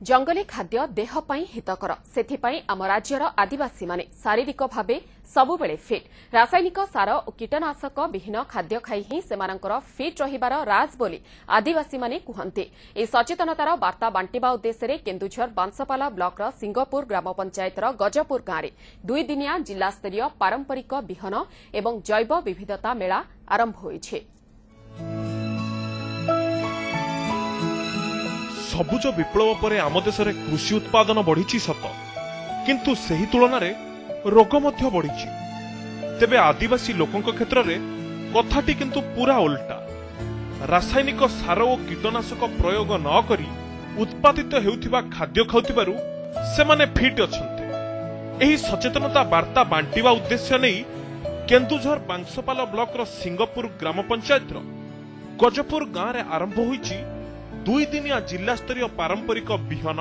ଜଙ୍ଗଲୀ ଖାଦ୍ୟ ଦେହ ପାଇଁ ହିତକର। ସେଥିପାଇଁ ଆମ ରାଜ୍ୟର ଆଦିବାସୀମାନେ ଶାରୀରିକ ଭାବେ ସବୁବେଳେ ଫିଟ୍। ରାସାୟନିକ ସାର ଓ କୀଟନାଶକ ବିହୀନ ଖାଦ୍ୟ ଖାଇ ହିଁ ସେମାନଙ୍କର ଫିଟ୍ ରହିବାର ରାଜ ବୋଲି ଆଦିବାସୀମାନେ କୁହନ୍ତି। ଏହି ସଚେତନତାର ବାର୍ତ୍ତା ବାଣ୍ଟିବା ଉଦ୍ଦେଶ୍ୟରେ କେନ୍ଦୁଝର ବାଂଶପାଲା ବ୍ଲକର ସିଙ୍ଗପୁର ଗ୍ରାମ ପଞ୍ଚାୟତର ଗଜପୁର ଗାଁରେ ଦୁଇଦିନିଆ ଜିଲ୍ଲାସ୍ତରୀୟ ପାରମ୍ପରିକ ବିହନ ଏବଂ ଜୈବ ବିବିଧତା ମେଳା ଆରମ୍ଭ ହୋଇଛି। ସବୁଜ ବିପ୍ଳବ ପରେ ଆମ ଦେଶରେ କୃଷି ଉତ୍ପାଦନ ବଢିଛି ସତ। କିନ୍ତୁ ସେହି ତୁଳନାରେ ରୋଗ ମଧ୍ୟ ବଢିଛି। ତେବେ ଆଦିବାସୀ ଲୋକଙ୍କ କ୍ଷେତ୍ରରେ କଥାଟି କିନ୍ତୁ ପୁରା ଓଲଟା। ରାସାୟନିକ ସାର ଓ କୀଟନାଶକ ପ୍ରୟୋଗ ନ କରି ଉତ୍ପାଦିତ ହେଉଥିବା ଖାଦ୍ୟ ଖାଉଥିବାରୁ ସେମାନେ ଫିଟ୍ ଅଛନ୍ତି। ଏହି ସଚେତନତା ବାର୍ତ୍ତା ବାଣ୍ଟିବା ଉଦ୍ଦେଶ୍ୟ ନେଇ କେନ୍ଦୁଝର ବାଂଶପାଲ ବ୍ଲକର ସିଙ୍ଗପୁର ଗ୍ରାମ ପଞ୍ଚାୟତର ଗଜପୁର ଗାଁରେ ଆରମ୍ଭ ହୋଇଛି ଦୁଇ ଦିନିଆ ଜିଲ୍ଲାସ୍ତରୀୟ ପାରମ୍ପରିକ ବିହନ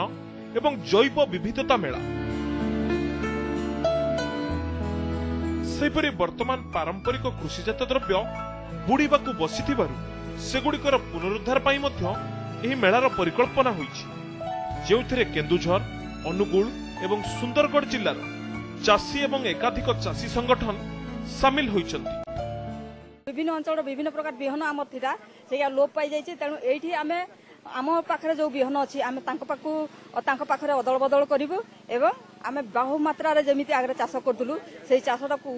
ଏବଂ ଜୈବ ବିବିଧତା ମେଳା ସେହିପରି ବର୍ତ୍ତମାନ ପାରମ୍ପରିକ କୃଷିଜାତ ଦ୍ରବ୍ୟ ବୁଡ଼ିବାକୁ ବସିଥିବାରୁ ସେଗୁଡ଼ିକର ପୁନରୁଦ୍ଧାର ପାଇଁ ମଧ୍ୟ ଏହି ମେଳାର ପରିକଳ୍ପନା ହୋଇଛି ଯେଉଁଥିରେ କେନ୍ଦୁଝର ଅନୁଗୁଳ ଏବଂ ସୁନ୍ଦରଗଡ଼ ଜିଲ୍ଲାର ଚାଷୀ ଏବଂ ଏକାଧିକ ଚାଷୀ ସଂଗଠନ ସାମିଲ ହୋଇଛନ୍ତି। ବିଭିନ୍ନ ଅଞ୍ଚଳର ବିଭିନ୍ନ ପ୍ରକାର ବିହନ ଆମର ଥିଲା ସେଇଆ ଲୋପ ପାଇଯାଇଛି। ତେଣୁ ଏଇଠି ଆମେ ଆମ ପାଖରେ ଯୋଉ ବିହନ ଅଛି ଆମେ ତାଙ୍କ ପାଖକୁ ତାଙ୍କ ପାଖରେ ଅଦଳ ବଦଳ କରିବୁ ଏବଂ ଆମେ ବହୁ ମାତ୍ରାରେ ଯେମିତି ଆଗରେ ଚାଷ କରୁଥିଲୁ ସେଇ ଚାଷଟାକୁ